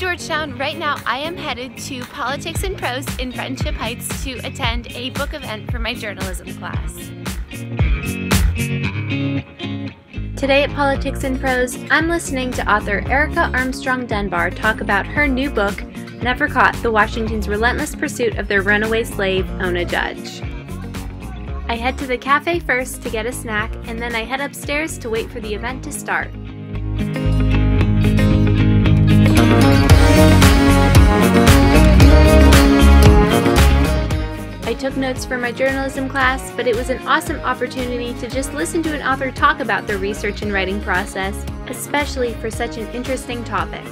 Georgetown. Right now, I am headed to Politics and Prose in Friendship Heights to attend a book event for my journalism class. Today at Politics and Prose, I'm listening to author Erica Armstrong Dunbar talk about her new book, Never Caught The Washington's Relentless Pursuit of Their Runaway Slave, Ona Judge. I head to the cafe first to get a snack, and then I head upstairs to wait for the event to start. I took notes for my journalism class, but it was an awesome opportunity to just listen to an author talk about their research and writing process, especially for such an interesting topic.